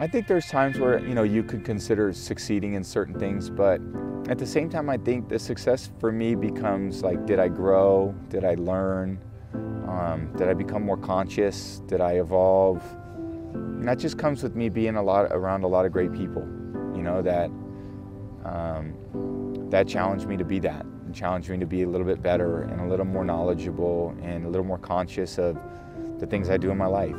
I think there's times where you know you could consider succeeding in certain things, but at the same time, I think the success for me becomes like, did I grow? Did I learn? Um, did I become more conscious? Did I evolve? And that just comes with me being a lot around a lot of great people, you know that um, that challenged me to be that, and challenged me to be a little bit better and a little more knowledgeable and a little more conscious of the things I do in my life.